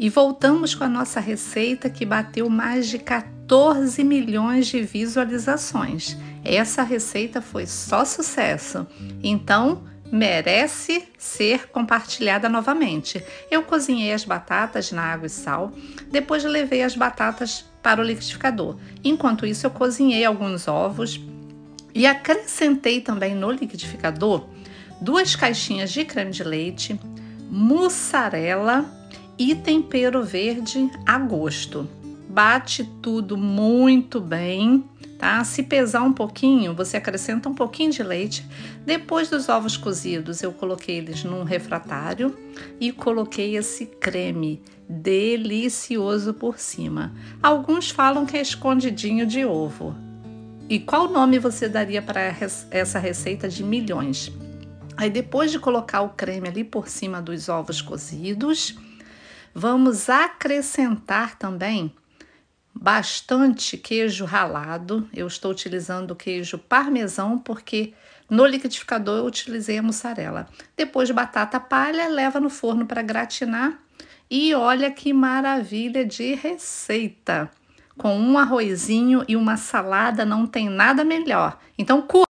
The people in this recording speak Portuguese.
E voltamos com a nossa receita que bateu mais de 14 milhões de visualizações. Essa receita foi só sucesso. Então, merece ser compartilhada novamente. Eu cozinhei as batatas na água e sal, depois levei as batatas para o liquidificador. Enquanto isso, eu cozinhei alguns ovos e acrescentei também no liquidificador duas caixinhas de creme de leite, mussarela e tempero verde a gosto. Bate tudo muito bem, tá? Se pesar um pouquinho, você acrescenta um pouquinho de leite. Depois dos ovos cozidos, eu coloquei eles num refratário e coloquei esse creme delicioso por cima. Alguns falam que é escondidinho de ovo. E qual nome você daria para essa receita de milhões? Aí depois de colocar o creme ali por cima dos ovos cozidos, vamos acrescentar também bastante queijo ralado. Eu estou utilizando queijo parmesão porque no liquidificador eu utilizei a mussarela. Depois batata palha, leva no forno para gratinar e olha que maravilha de receita! Com um arrozinho e uma salada não tem nada melhor. Então, curta!